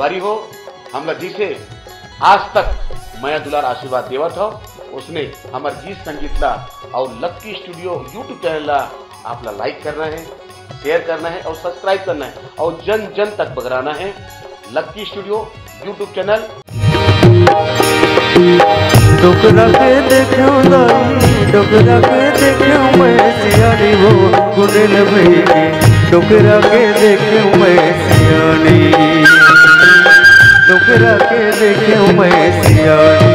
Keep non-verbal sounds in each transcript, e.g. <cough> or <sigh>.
दुआरी हो, हमरा जी से आज तक मैं दुलार आशीर्वाद देवत हो। उसने हमार गीत संगीत ला और लक्की स्टूडियो यूट्यूब चैनल ला आप ला लाइक करना है, शेयर करना है और सब्सक्राइब करना है और जन जन तक बगराना है। Lucky Studio YouTube channel. के मैं डोकरा के देखो मैं सियानी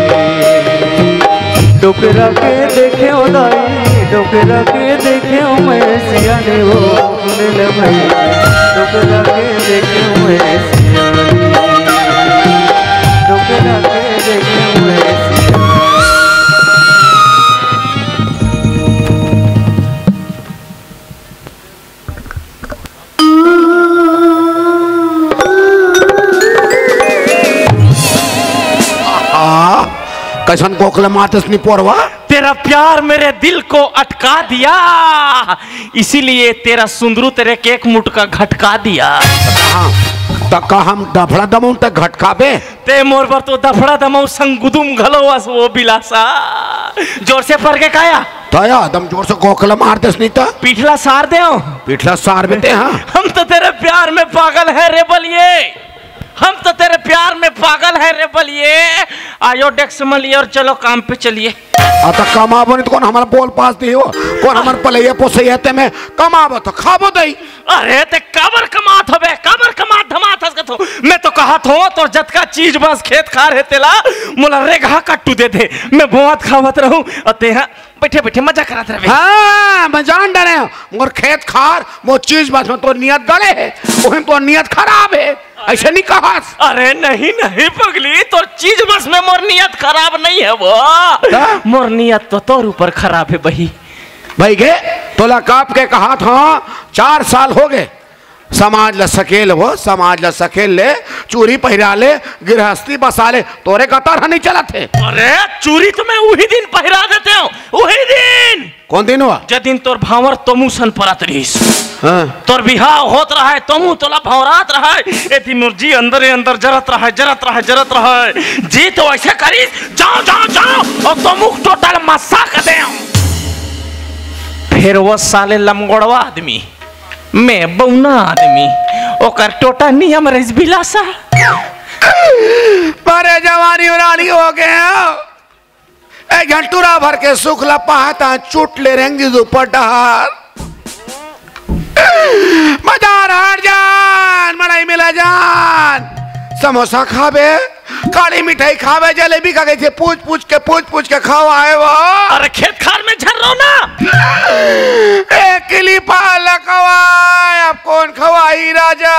डोकरा के देखो दाई डोकरा के देखो मैं सियानी वो गुंडल भई डोकरा के देखो मैं सियानी डोकरा के देखो मैं कैसन कोकले मातस नि पोरवा? तेरा प्यार मेरे दिल को अटका दिया इसीलिए तेरा सुंदरू तेरे के एक मुठ का घटका दिया। कहाँ तक हम डफड़ा दमऊ तक घटकाबे? ते मोर पर तो दफड़ा दमऊ संगुदुम घलोवस वो बिलासा। ज़ोर से पर के काया? तया दम ज़ोर से कोकले मारतस नि त। पिछला सार दे पिछला सार बेटे हाँ। हम तो तेरे प्यार में पागल है रे बलिए। हम तो तेरे प्यार में पागल है रे बलिए। आयो डेक्स मलिए और चलो काम पे चलिए। आता कमाबो नहीं तो कौन हमारा बोल पास दी हो? कौन हमारे पलैया पोसैया ते में कमाबो तो खाबो दई अरे ते काबर कमात हबे काबर कमात धमात हस कथो मैं तो कहत हो तो जत का चीज़ बस खेत खार है तेला मोला रेघा कट्टू दे दे। मैं बोआत खावत रहूँ और ते हाँ बैठे बैठे मज़ा करत रहे हाँ मैं जान डरे मगर खेत खार वो चीज़ बस में तो नियत गले है वही तो नियत खराब है। ऐसे नहीं कहा। अरे नहीं नहीं पगली तो चीज़ बस में मोर नियत खराब नहीं है वो? मोर नियत तो तोर ऊपर खराब है बही। भाई गे तोला काप के कहा था चार साल हो गए। समाज ल सकेल वो समाज ल सकेल ले चूरी पहिरा ले गृहस्थी बसा ले। तोरे कतार नहीं चलत है। अरे चूरी तो मैं वही दिन पहिरा देते हूँ वही दिन। कौन दिन हुआ? जे दिन तोर भावर तमू सन परत रहीस। हाँ। तोर बिहाव होत रहा है तमू तोला भौरात रहा है ए दिन जी अंदर ही अंदर जरत रहा है जरत रहा है जरत रहा है जी तो ऐसे करीस जाओ जाओ जाओ और तमू टोटल मस्सा कर दे फिर वो साले लमगोड़वा आदमी। मैं बौना आदमी, ओकर टोटा नियम रहीस बिलासा। पर जवानी उरानी हो गए ए घंटूरा भर के सुख लपाता चुट ले रेंगी ऊपर डहार मजार हार जान, मड़ाई मिला जान। समोसा खाबे काली मिठाई खावे जलेबी खा गई थे। पूछ पूछ के पूछ पूछ के खवाए वो अरे खेत खार में झर रहो ना। एक किली पाल खवाए अब कौन खवाई राजा?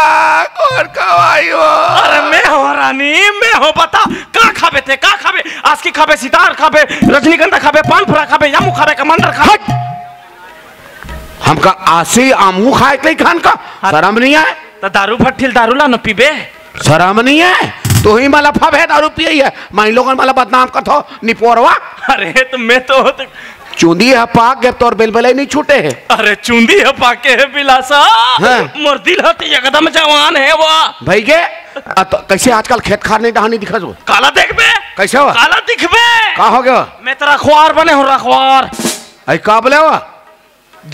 कौन खवाई वो अरे मैं हो रानी मैं हो बता। का खाबे थे का खाबे आज की खाबे सितार खाबे रजनीगंधा खाबे पान फरा खाबे यामू खाबे कमंडर खाबे हमका आसी आमू खाए खान का। शर्म नहीं है तो दारू भट्ठिल दारू ला न पीबे। शर्म नहीं है? तू ही मला फबे दारू पिए है मैं लोगन मला बदनाम कथो निपोरवा। अरे तो मैं तो तो- चूंदी है पाक गए तोर बिलबले नहीं छूटे है। अरे चुंदी है पाके है बिलासा। हाँ। मोर दिल है तो एकदम जवान है वो। भाई आ तो कैसे आजकल खेत खार नहीं डहानी दिखा जो काला देखबे कैसे हो काला दिखबे का हो गया? मैं तेरा रखवार बने हो रखवार आई का बोले हुआ?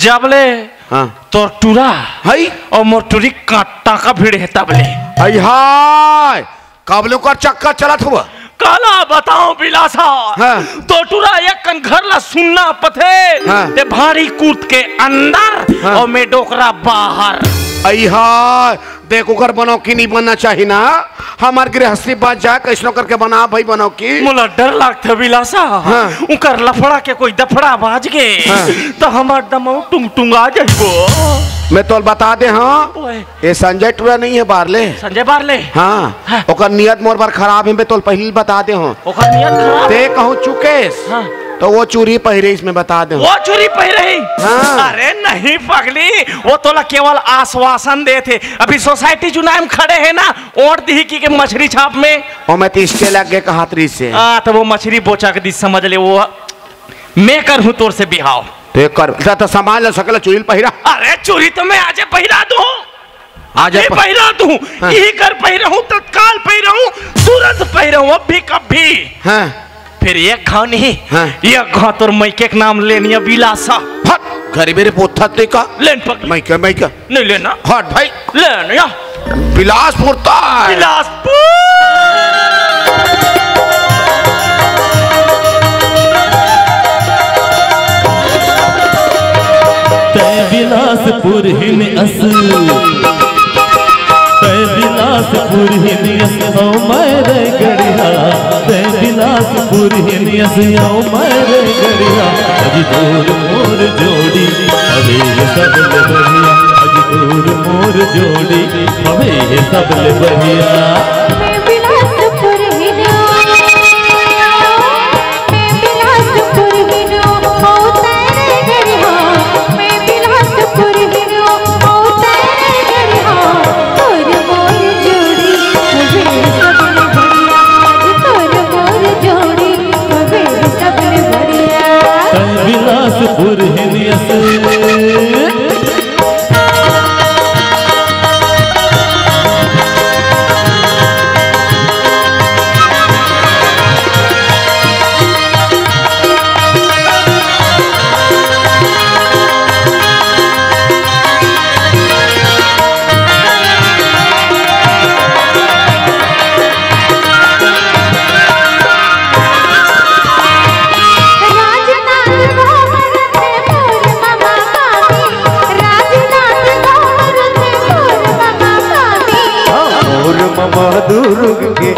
जबले हाँ तो टूरा हई और मोर टूरी काटा का भीड़ है तबले आई हाय काबलों का चक्का चलत हुआ काला बताओ बिलासा हाँ। तो टूरा एक कन घर ला सुनना पथे हाँ। ते भारी कूद के अंदर हाँ। और मैं डोकरा बाहर देखो कर बनाओ की नहीं बनना चाहिए ना? हमार गृहस्थी बात जा कैसनो करके बना भाई बनाओ की? मुला डर लागत बिलासा। हाँ। लफड़ा के कोई दफड़ा बाज गे हाँ। तो हमार दमऊ टुंग टुंगा जाइबो मैं तो बता दे हाँ। ये संजय टूरा नहीं है बारले संजय बारले हाँ। हाँ। ओकर नियत मोर बार खराब है मैं तो पहले बता दे हूँ। ओकर नियत खराब ते कहूँ चुकेस। हाँ। तो वो चूरी पहिरे इसमें बता दे। वो चोरी पह रही हाँ। अरे नहीं पगली वो तो केवल आश्वासन दे थे अभी सोसाइटी चुनाव में खड़े है ना ओट दी की के मछली छाप में। और मैं तो इसके लग गए कहातरी से। आ तो वो मछली बोचा के दी समझ ले वो मैं कर हूँ तोर से बिहाव। ते कर तो संभाल सकल चूरी पहिरा। अरे चोरी तो मैं आज पहिरा दूँ। आज पहिरा तू हाँ। यही कर पहिरा हूँ तत्काल पहिरा हूँ तुरंत पहिरा हूँ अब भी कब हाँ। फिर एक घाव नहीं हाँ। एक घाव तोर मैके के नाम लेनी है बिलासा। हट घरी मेरे पोथा ते का लेन पक। मैं क्या मैं क्या नहीं लेना। हट भाई। लेन या। बिलासपुर ता बिलासपुर। बिलासपुर हिन अस तय बिलासपुर हिन अस हो मेरे गड़िया तय अस मेरे गड़िया। अज दूर मोर जोड़ी अबे सब बहिया अज दूर मोर जोड़ी अबे सबल बढ़िया। दुर्ग के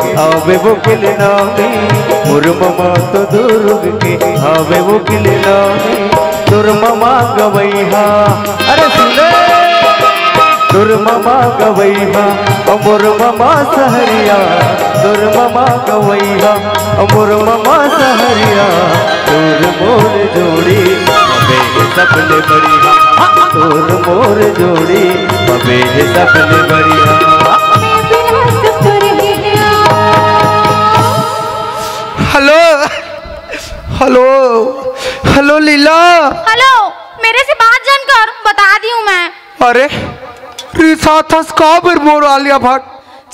वो किले नामी। मोर ममा तो दुर्ग के आवे वो किले नामी। दुर ममा गवैहा अरे सुने। दुर ममा गवैहा अमोर ममा सहरिया। दुर ममा गवैहा ममा सहरिया। तोर मोर जोड़ी अबे सबले बढ़िया। तोर मोर जोड़ी अबे सबले बढ़िया। Hello hello Leela. हेलो मेरे से बात जान कर बता दी हूँ मैं। अरे रिसाथस का बर मोर आलिया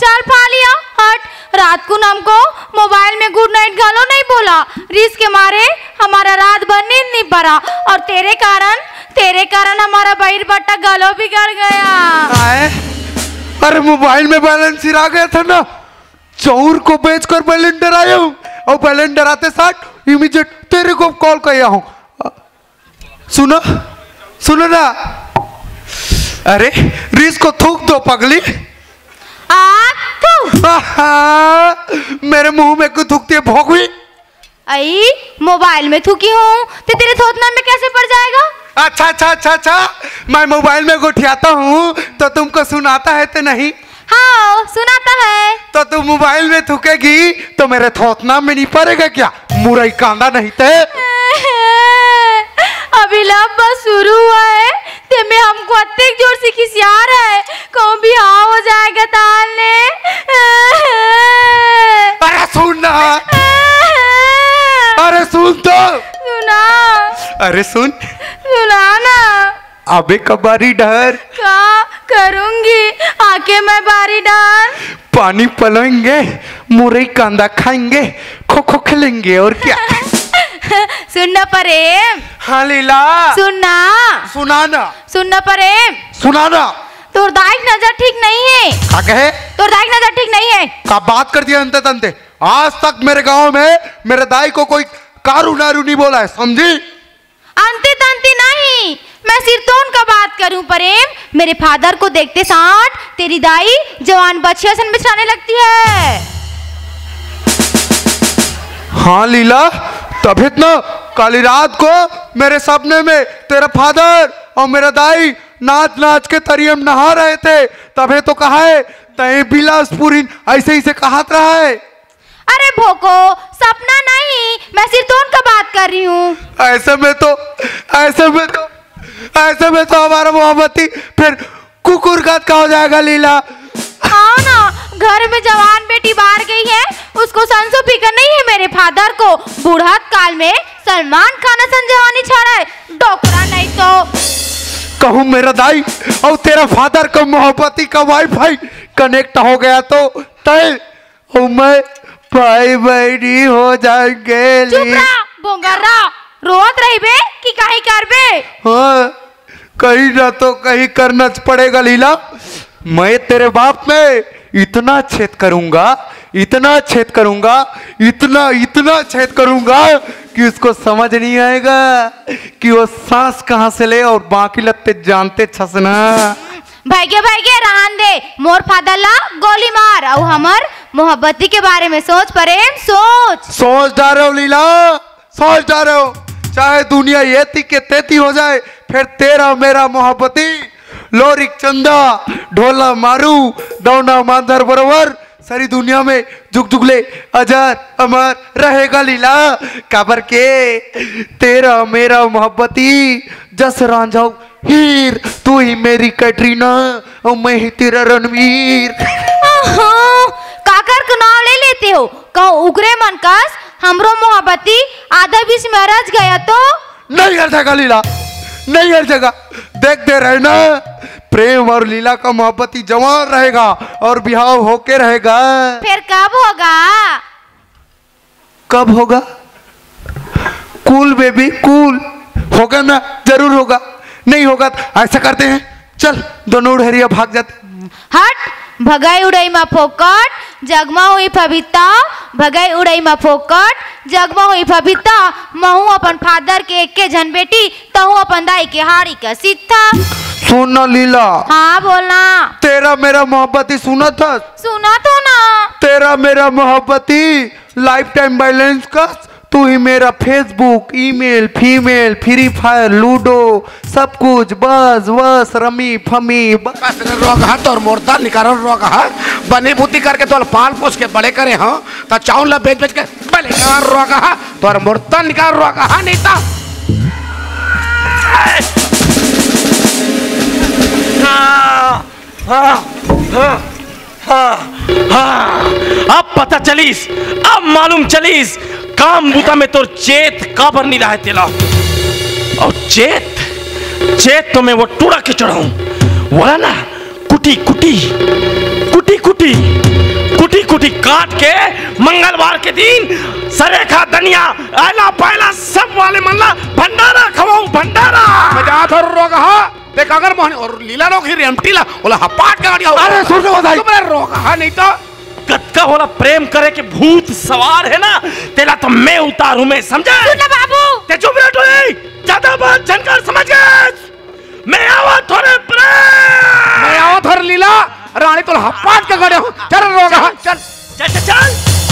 चल पा लिया हट। रात को हमको मोबाइल में गुड नाइट गालो नहीं बोला। रिस के मारे हमारा रात भर नींद नहीं पड़ा और तेरे कारण तेरे कारण हमारा बहिर बट्टा गलो बिगड़ गया। आए? अरे मोबाइल में बैलेंस हिरा गया था ना। चौर को बेचकर बैलेंडर आया हूँ। और बैलेंडर आते साथ इमीडिएट तेरे को कॉल किया हूँ। सुनो सुनो ना। अरे रिस को थूक दो पगली। तू। मेरे मुँह में क्यों थूकती है भोगवी? आई मोबाइल में थूकी हूँ। तो तेरे थोतना में कैसे पड़ जाएगा? अच्छा अच्छा अच्छा अच्छा। मैं मोबाइल में गुठियाता हूँ तो तुमको सुनाता है तो नहीं? हाँ सुनाता है। तो तू मोबाइल में थूकेगी तो मेरे थोतना में नहीं पड़ेगा क्या? मुरई कांदा नहीं थे अभी लब बस शुरू हुआ है ते में हमको अत्यधिक ज़ोर से खिसिया रहा है। कहूँ भी हाँ हो जाएगा तालने। अरे सुन ना। अरे सुन तो। सुना। अरे सुन। सुना ना। अबे कबारी डर। क्या करूँगी? आके मैं बारी डर। पानी पलेंगे मुरई कांदा खाएँगे खो खो खेलेंगे और क्या? <laughs> सुनना प्रेम। हाँ लीला। सुनना। सुनाना। सुनना प्रेम। सुनाना। तोर दाइक नज़र ठीक नहीं है। क्या कहे? तोर दाइक नज़र ठीक नहीं है। का बात कर दिया अंते तंते? आज तक मेरे गाँव में मेरे दाई को कोई कारू नारू नहीं बोला है समझी? अंते तंती नहीं। मैं सिरतोन का बात करूँ प्रेम। मेरे फादर को देखते साथ तेरी दाई जवान बच्चिया सन बिछाने लगती है। हाँ लीला तभी ना काली रात को मेरे सपने में तेरा फादर और मेरा दाई नाच नाच के तरियम नहा रहे थे तभी तो कहा है तय बिलासपुरी ऐसे ही से कहा रहा है। अरे भोको सपना नहीं मैं सिरतोन का बात कर रही हूँ। ऐसे में तो ऐसे में तो ऐसे में तो हमारा मोहब्बती फिर कुकुर का हो जाएगा लीला। आओ ना घर में जवान बेटी बाहर गई है उसको संसो फिकर नहीं है मेरे फादर को। बूढ़त काल में सलमान खान सन जवानी छाड़ा है डोकरा नहीं तो। कहूँ मेरा दाई और तेरा फादर का मोहब्बती का वाईफाई कनेक्ट हो गया तो तय और मैं भाई बहनी हो जाएँगे चुप रहा। बोंगर्रा रोत रही बे कि काहे करबे? हाँ कहीं ना तो कहीं करना पड़ेगा लीला। मैं तेरे बाप में इतना छेद करूँगा इतना छेद करूँगा इतना इतना छेद करूँगा कि उसको समझ नहीं आएगा कि वो सांस कहाँ से ले और बाकी लगते जानते छसना। भाईगे भाईगे रहन दे। मोर फादला गोली मार। और हमर मोहब्बती के बारे में सोच प्रेम सोच। सोच डारे हो लीला सोच डारे। हो चाहे दुनिया ये ती के तेती हो जाए, फिर तेरा मेरा मोहब्बती। लोरिक चंदा, ढोला मारू, दौना मांधर बरोबर। सारी दुनिया में जुग जुगले अजर अमर रहेगा लीला। काबर के? तेरा मेरा मोहब्बती, जस रांझाऊ हीर, तू ही मेरी कैटरीना, और मैं ही तेरा रणवीर। काकर के नाम ले लेते हो, कहो उगरे मन कस हमरो मोहब्बती आधा बीच में रच गया तो? नहीं हर जगह लीला। नहीं हर जगह। देख दे रहे ना प्रेम और लीला का मोहब्बती जवान रहेगा और बिहाव होके रहेगा। फिर कब होगा? कब होगा? Cool baby cool. होगा ना? ज़रूर होगा। नहीं होगा तो ऐसा करते हैं। चल दोनों उड़हरिया भाग जाते हट। भगाई उड़ई में फोकट जगमा हुई फबिता भगाई उड़ई में फोकट जगमा हुई फबिता महू अपन फादर के एक के जन बेटी तहू अपन दाई के हारी का सीता सुन लीला। हाँ बोलना तेरा मेरा मोहब्बती सुना था सुना तो ना। तेरा मेरा मोहब्बती लाइफ टाइम बैलेंस का तू ही मेरा Facebook email female Free Fire ludo सब कुछ बस बस रमी फमी बस। रोग हाथ और मोरता निकालो रोग हाथ। बनी बुद्धि करके तो पाल पोस के बड़े करे हो? तो चाउन ला बेच बेच के बले कर रोग हा तो और मोरता निकाल रोग हा नहीं तो हाँ, हाँ, हाँ, हाँ, हाँ। अब पता चलीस अब मालूम चलीस काम बूता में तोर चेत काबर नहीं रहा है तेला और चेत चेत तो मैं वो टूड़ा के चढ़ाऊं। बोला ना कुटी कुटी कुटी कुटी कुटी कुटी काट के मंगलवार के दिन सरेखा धनिया आला पायला सब वाले मल्ला भंडारा खवाऊं भंडारा। मज़ा थोर रोग हा देख अगर मोहन और लीला लोग ही रेमटी ला बोला हपाट गाड़ी अरे सुन लो बधाई। तुम रोग हा नहीं तो कत्का होला प्रेम करे के भूत सवार है ना तेला तो मैं उतारू मैं समझा? ना बाबू। ते चुप रह टोई ज़्यादा बात जानकार समझ गए मैं आवा थोड़े प्रेम। मैं आवा थोड़े लीला। रानी तो हपाट के गड़े हो। चल रोगा। चल चल चल चल।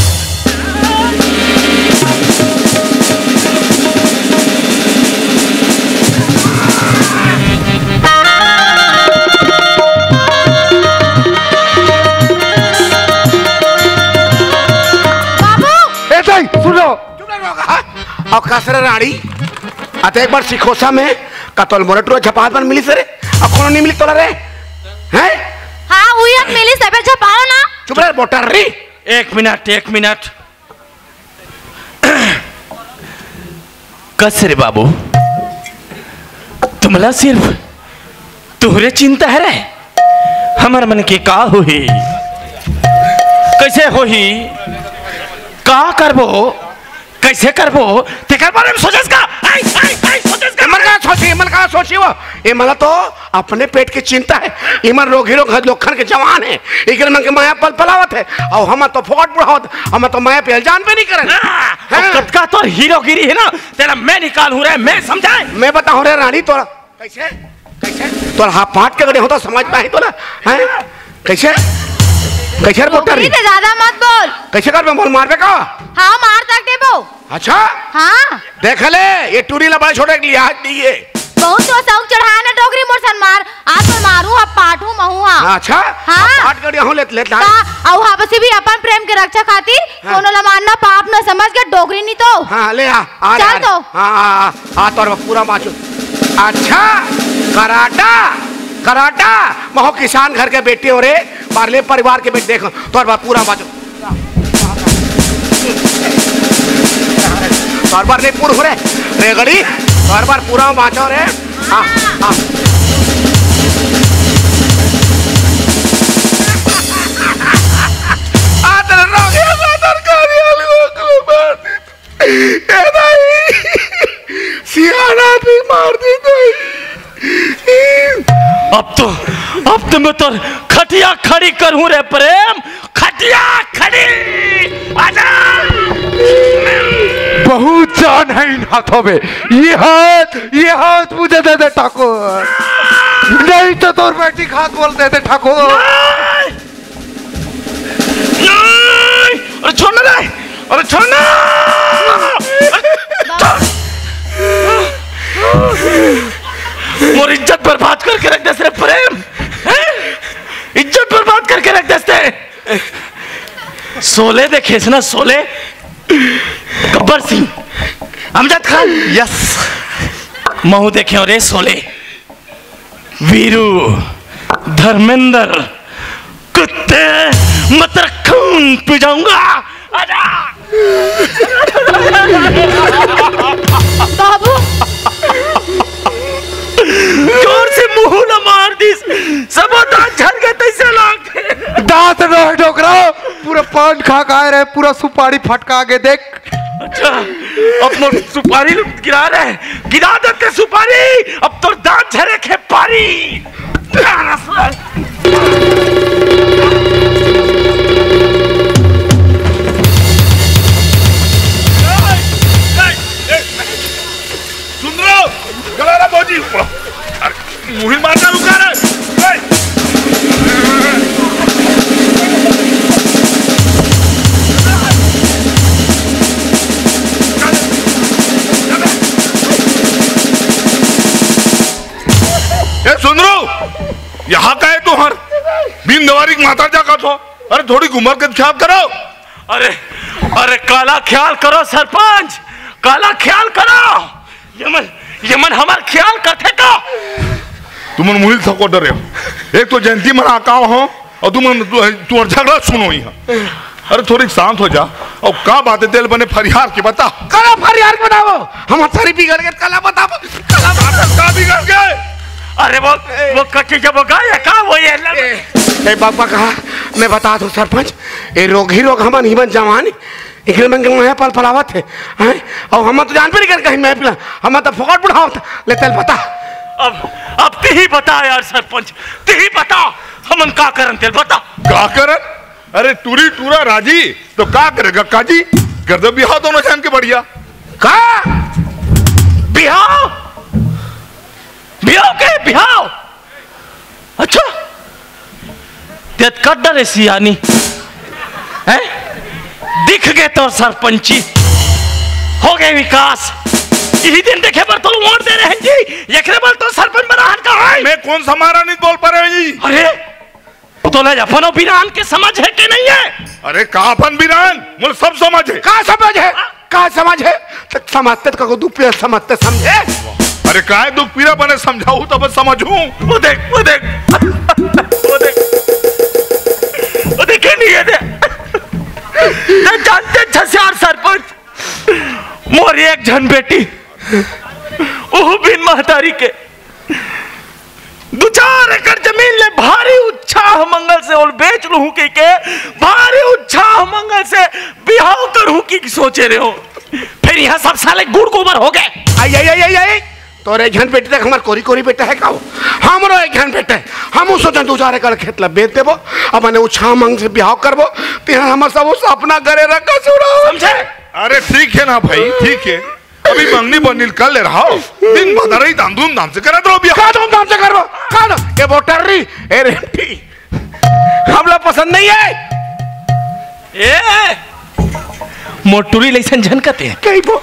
और कसरे रानी अते एक बार सिखोसा में कतल मोरटुआ झपात बन मिली सरे। अब कौन नहीं मिली तोला रे? हैं? हाँ हुई अब मिली सबे छपाओ ना। चुप रह बोटर री। एक मिनट एक मिनट। कस रे बाबू? तुमला सिर्फ़ तुहरे चिंता है रे? हमर मन के का होही? कैसे होही? का करबो? कैसे करबो? तेकर बारे में सोचस का? आई आई आई सोचस का? मन का सोची मन का सोची वो? ये मला तो अपने पेट की चिंता है। इमन रोग हीरो घर लोखन के जवान है। इकर मन के माया पल पलावत है। और हम तो फोकट बुढ़ावत हम तो माया पे जान पे नहीं करन और कटका तो हीरोगिरी है ना? तेरा मैं निकालूं रे मैं समझाए। मैं बताऊँ रे रानी तोरा कैसे? कैसे? तोरा हाथ पाट के गड़े हो तो समझ पाही तोरा? हैं? कैसे? कैसे रे बोटर नौकरी से ज़्यादा मत बोल। कैसे कर मैं बोल मारबे का? हाँ मार सकते बो। अच्छा? हाँ। देख ले ये टूरी ला बड़ा छोटे के लिए हाथ दिए बहुत तो शौक चढ़ाया ना डोगरी मोर सन मार। आज मैं मारू अब पाठू महू हाँ अच्छा? हाँ। पाट गड़े हो लेत लेत का और हाँ बस भी अपन प्रेम के रक्षा खातिर कोनो ला मानना पाप न समझ के डोगरी नहीं तो। हाँ ले आ आ चल तो। हाँ हाँ हाँ आ तोर पूरा माचो अच्छा कराटा कराटा महो किसान घर के बेटे हो रे। पार्ले परिवार के बेटे देख तोर बा पूरा माचो तोर बार नहीं पूर्ण हो रे रे गड़ी तोर बार पूरा माचो रे। हाँ हाँ। नहीं सियाना भी मार दी नहीं अब तो अब तो मैं तो खटिया खड़ी करूँ रे प्रेम। खटिया खड़ी! बहुत जान है इन हाथों में। ये हाथ ये हाथ मुझे दे दे ठाकुर। नहीं तो तोर बेटी हाथ बोल दे दे ठाकुर। नहीं! अरे छोड़ना रे अरे छोड़ना मोर इज़्ज़त बर्बाद करके रख दे रे प्रेम? इज़्ज़त बर्बाद करके रख देते सोले देखे ना सोले। गब्बर सिंह, अमजद खान। यस। महू देखे रे सोले। वीरू, धर्मेंद्र, कुत्ते, मत खून पी जाऊँगा। बाबू ज़ोर से मुँह न मार दिस। सब दांत झड़ गए तैसे लाग दांत रह डोकरा पूरा पान खा खा रहे पूरा सुपारी फटका के देख। अच्छा अपनो सुपारी गिरा रहे। गिरा देते सुपारी। अब तो दांत झरे खे पारी। सुन रहे हो? गला रहा भौजी अरे मुहिम रुका सुन रो यहाँ का है तुहर बिन दवारी माता जा का थो? अरे, थोड़ी घुमर के ख्याल करो। अरे अरे, काला ख्याल करो, सरपंच। काला ख्याल करो। यमन यमन, हमार ख्याल करते का तुम मुहिल थको डरे एक तो जयंती मना आकाओ हो और तुम तुम झगड़ा सुनो ही अरे थोड़ी शांत हो जा और का बात है तेल बने फरियार की बता कला फरियार बनाओ हम सारी बिगड़ गए कला बताओ। कला बात का बिगड़ गए? अरे वो वो कच्ची जब गए का वो ये लग- ए। बाबा कहा? मैं बता दूँ सरपंच ये रोग ही रोग हमन हिमन जवानी। इकरे में मैं पल पलावत है और हम तो जान पे नहीं कर कहीं मैं पिला हम तो फोकट बुढ़ावत ले तेल बता। अब अब ती ही बता यार सरपंच ती ही बता। हमन का करन तेल? बता। का करन अरे टूरी टूरा राज़ी तो का करेगा जी कर दो बिहार दोनों जान के बढ़िया। का? बिहाव? बिहाव के? बिहाव? अच्छा। तेत कड्डा रे सियानी। हैं? दिख गए तो सरपंची। हो गए विकास। यही दिन देखे पर तो वोट दे रहे हैं जी। यखरे बल तो सरपंच बना का है। मैं कौन सा महाराज नहीं बोल पा रहे जी? अरे तो ले अपनो बिरान के समझ है कि नहीं है? अरे कहा अपन बिरान? मुझे सब समझ है। का समझ है? का समझ है? तो समझते तो दू पे समझते समझे? अरे का है दुख पीरा बने समझाऊ तब समझू। वो देख वो देख। वो देख। वो देखे नहीं है दे। ते जानते छसियार सरपंच। मोर एक जन बेटी। ओह बिन महतारी के। दो चार एकड़ ज़मीन ले भारी उत्साह मंगल से और बेच लूँ की के? भारी उत्साह मंगल से बिहाव करूँ की सोचे रहे हो? फिर यहाँ सब साले गुड़ गोबर हो गए। आई आई आई आई आई। तोरे एक घन बेटे तक हमार कोरी कोरी बेटा है का हमरो एक घन बेटा। है हम सोचन दो चार एकड़ खेत ला बेच देबो अब मैंने उछा मंग से बिहाव करबो ते हमर सब उस अपना घरे रखा सुरा समझे? अरे ठीक है ना भाई ठीक है। अभी मंगनी बनिल कर ले रहा हो। दिन भर रही धाम धूम धाम से करा दो बिया का धूम धाम से करबो का ना ये बोटरी ए रेटी हम लोग पसंद नहीं है। ए। मोटुरी लैसन झनकते हैं। कई बो।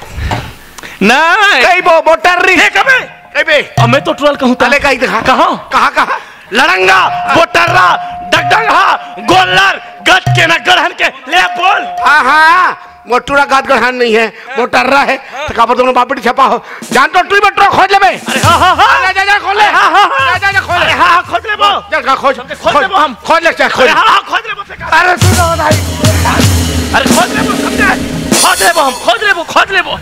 नहीं। कई बो बोटरी हे कबे। कई बे। अब मैं तो टुरल कहूँ तले कहीं दिखा। कहाँ? कहाँ कहाँ? लड़ंगा बोटर्रा डगडंगा गोल्लर गद के ना गढ़न के। ले बोल। हाँ हाँ। मोटूरा गाद गढ़ान नहीं है मोटर्रा है। तो का दोनों बापड़ी छपा हो। जान तो टू बटरो खोज लेबे अरे हाँ हाँ हाँ। जा जा जा खोल ले। हाँ हाँ हाँ। जा जा जा खोल ले। हाँ हाँ खोज ले वो। जा जा खोज। खोज लेबो हम। खोज ले जा खोज। अरे हाँ हाँ खोज ले वो से अरे सुनो भाई अरे खोज ले वो समझे? खोज ले वो हम खोज ले वो खोज ले वो।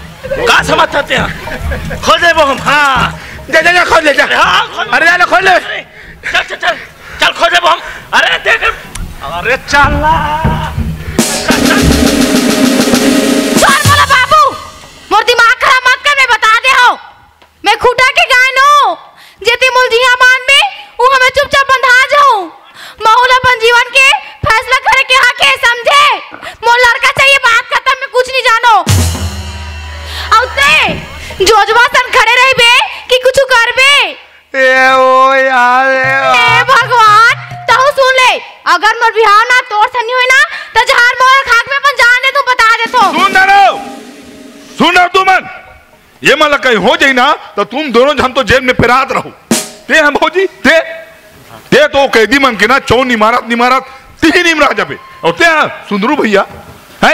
का समझते हैं? खोज ले वो हम हाँ। जा जा जा खोज ले जा। अरे हाँ हाँ जा ले खोज ले। चल चल चल। चल खोजे हम। अरे देख। अरे चल। छोड़ मैं खूटा के गाय नो जेती मुलझिया मान में वो हमें चुपचाप बंधा जाऊँ। माहौल अपन जीवन के ये मतलब कहीं हो जाई ना तो तुम दोनों हम तो जेल में पिरात रहो ते हम हो जी ते ते तो कैदी मन के ना चौ निमारत निमारत तीन निमरा जाबे और ते हाँ, सुंदरू भैया है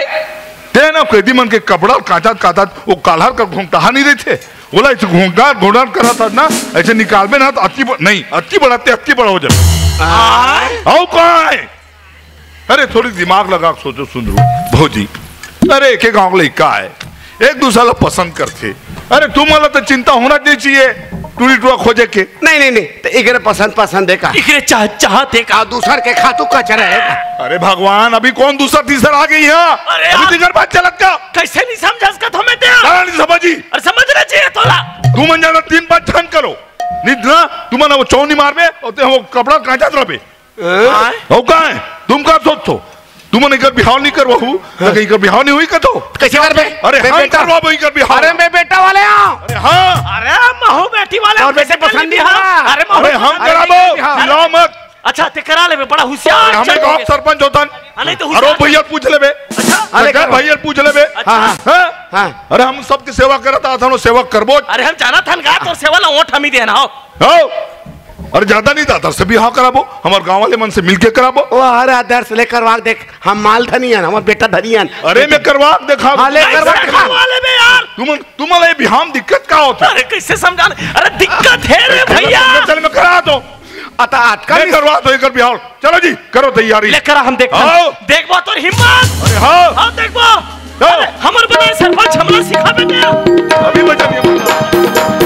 ते ना कैदी मन के कपड़ा काचत काचत वो कालहर कर घूमता नहीं देते बोला ऐसे घूंघाट घोड़ाट करा था ना ऐसे निकाल में ना तो अति नहीं अति बढ़ाते अति बड़ा हो जाए आओ कहाँ है अरे थोड़ी दिमाग लगा के सोचो सुंदरू भौजी अरे एक एक गाँव लड़का है एक दूसरा पसंद करते अरे तुम वाला तो चिंता होना नहीं चाहिए टूरी टुआ खोजे के. नहीं नहीं नहीं तो एकरे पसंद पसंद है का इकरे चाह चाहते का आ दूसर के खातू कचरा है अरे भगवान अभी कौन दूसरा तीसरा आ गई है? अरे अभी। दिगर बात चलत का? कैसे नहीं समझा इसका तो मैं सारा नहीं समझी अरे समझना चाहिए तोला तू मन जाना तीन बात छान करो। निद्रा तुम ना वो चौनी मार में और ते वो कपड़ा कांचा रहे हो। कहा है? तुम का सोचो? तुम ने कर बिहाव नहीं करवाऊ तो कहीं कर बिहाव नहीं हुई का तो? कैसे कर बे अरे मैं हाँ बेटा करवा वही कर बिहाव। अरे मैं बेटा वाले आओ अरे हाँ। अरे महू बेटी वाले और कर पसंद नहीं हाँ? अरे महू अरे हम कराबो हाँ। मत। अच्छा ते करा ले बड़ा अरे होशियार हमें गाँव सरपंच होता हाँ, नहीं तो अरे भैया पूछ लेबे। अच्छा। अरे अरे भैया पूछ लेबे। हाँ, हाँ। हाँ? हाँ। अरे हम सबकी सेवा करता था सेवा करबो। अरे हम जाना था गा तो सेवा ला ओठ हम ही देना हो। हो। अरे ज़्यादा नहीं दाता से बिहाव कराबो हमारे गाँव वाले मन से मिलके कराबो। वो हर आदर्श लेकर वाग देख हम माल धनियन हमार बेटा धनियन। अरे मैं करवा देखा। हाँ, ले करवा कैसे के खा। करवा ले बे यार। तुम तुम ये बिहाव में दिक्कत का होता? अरे कैसे समझा अरे दिक्कत है रे भैया। चल मैं करा दो अतः आजकल मैं करवा दो कर बिहाव चलो जी करो तैयारी। लेकर हम देख आओ। देखबो तोर हिम्मत। अरे हाँ। हाँ देखबो। अरे हमर बने सरपंच हमरा सिखाबे ने अभी दिया।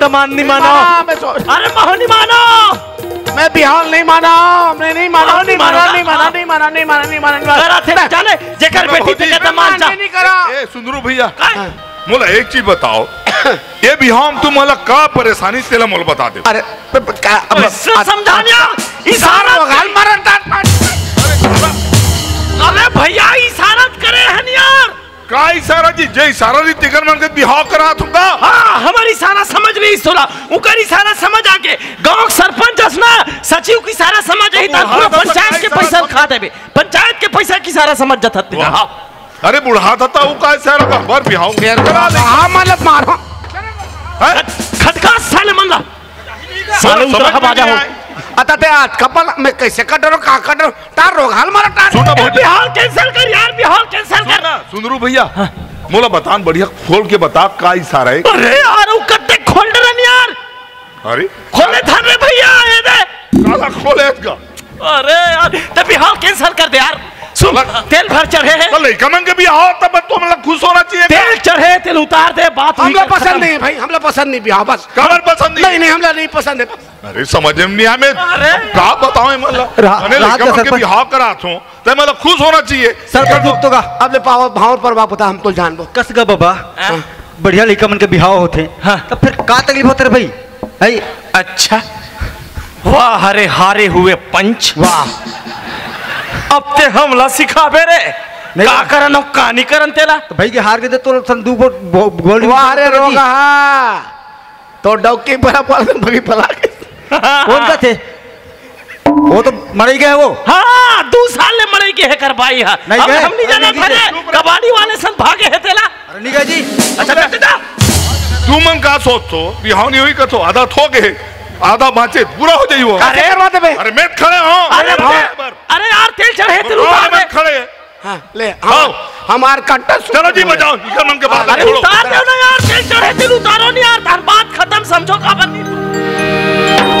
तो ट्वेल्थ मान नहीं मानो। माना, मैं सो- अरे महू नहीं मानो। मैं बिहार नहीं माना मैं नहीं माना हाँ, नहीं नहीं माना माना, नहीं माना नहीं माना नहीं माना नहीं माना नहीं माना। करा थे जाने जेकर बेटी ते कहता मान जा। नहीं करा। ए सुंदरू भैया? मोला एक चीज़ बताओ। <coughs> ये भी हम तुम मला का परेशानी तेला मोला बता दे। अरे अब- समझानिया इशारा गाल मारन अरे भैया इशारा करे हन यार? का इशारा जी जे इशारा री तिगर मन के बिहाव करा थूँगा हाँ हमारी इशारा समझ नहीं सोला उकर इशारा समझ आके गाँव के सरपंच असना सचिव की इशारा समझ ही ता पूरा पंचायत के पैसा खा देबे पंचायत के पैसा की इशारा समझ जथत वाह। अरे बुढ़ा था वो का इशारा का बर बिहाव करा ले हाँ मतलब मारो खटका साले मंदा। साले उतर में बाजा अतः ते आज कपल मैं कैसे कट रहा का कट रहा तार रोग हाल मारा तार। सुनो बहुत बिहार कैंसिल कर यार बिहार कैंसिल कर। सुनना सुंदरू भैया। मोला बतान बढ़िया खोल के बता का इशारा है? अरे यार वो कत्ते खोल रन यार। अरे। खोले धर रे भैया ये दे। काला खोले इसका। अरे यार तो बिहार कैंसिल कर दे यार। सुन तेल भर चढ़े है। तो लड़का मन के बिहाव तब तो मतलब खुश होना चाहिए। तेल चढ़े तेल उतार बात हम लोग पसंद नहीं है भाई हम लोग पसंद नहीं बिहार बस। कमर पसंद नहीं। नहीं नहीं हम लोग नहीं पसंद है अरे समझ में नहीं हमें। का बताओ मतलब रा- मैंने रात लड़का का मन के सरपंच- बिहाव करा थो तो मतलब खुश होना चाहिए। सरपंच युक्त होगा अब ले पावर भाव पर बाप बता हम तो जान कस गा बाबा? बढ़िया लड़का मन के बिहाव होते। हाँ। तो फिर का तकलीफ़ होते रे भाई? है अच्छा। वाह हरे हारे हुए पंच। वाह। अब ते हमला सिखाबे रे। करन तेला? तो भाई के हार के तो सन दू गोल्ड वाह रे रोग। तो डौकी पर भगी फला कौन का थे? वो तो मर गए वो। हाँ दो साल ले मरे के कर भाई हा। नहीं गए। हम नहीं जाना था कबाड़ी वाले सन भागे है तेला। अरे निका जी। अच्छा बेटे तू मन का सोच तो बिहाव नहीं हुई आधा थो गए आधा बाँचे। पूरा हो वो कैसे करवा दे अरे मैं खड़े हो। अरे अरे यार तेल चढ़े तेल रो उतार मैं दे खड़े हाँ ले हाँ, हमार कट्टा चलो जी बजाओ इधर मन के बात अरे उतार दो ना यार तेल चढ़े तेल उतारो नहीं यार तार बात खत्म समझो का बनी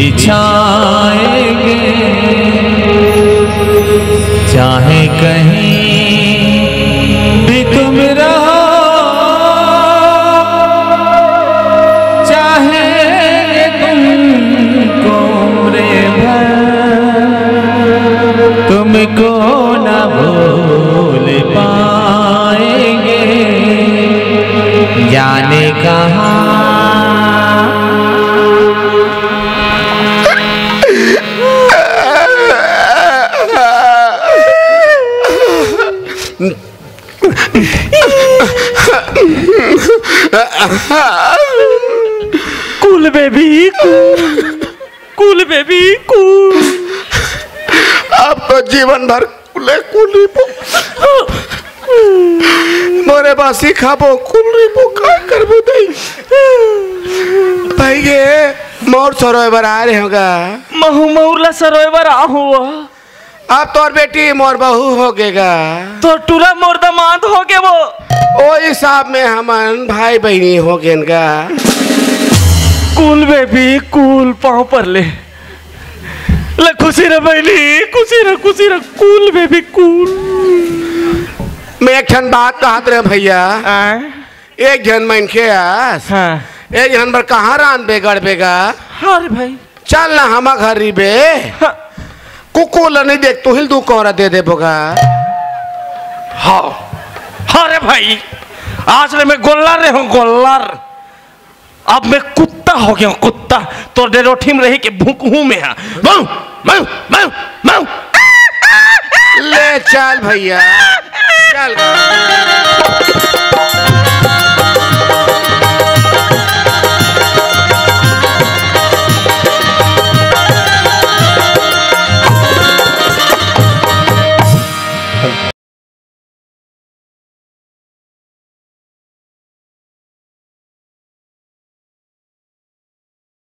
ah cool baby cool cool baby cool अब तो जीवन भर कुले कुली मोरे बासी खाबो कुली बो का करबो दई? भाई गे मोर सरोवर आ रहे होगा। महू मऊला सरोवर आ हुआ। अब तोर बेटी मोर बहू हो गेगा। तो टूरा मोर दमाद हो गए वो। ओ हिसाब में हमन भाई बहनी हो गेनगा कूल बेबी कूल पाँव पर ले। ले खुशी रह बैली खुशी रह खुशी रह। Cool baby cool. मैं एक क्षण बात कहत रहे भैया। एक जन मन के आस। हाँ। एक जन पर कहाँ रान बेगड़ बेगा? हाँ रे भाई। चल ना हमा घर री बे। हाँ। कुकुल नहीं देख तू हिल दू कोरा दे दे बोगा हाँ। हाँ रे भाई आज रे मैं गोल्लर रे हूँ गोल्लर। अब मैं कुत्ता हो गया हूँ कुत्ता। तो डेरोठी में रही के भूख हूँ मैं हाँ माऊ माऊ माऊ माऊ। ले चल भैया चल।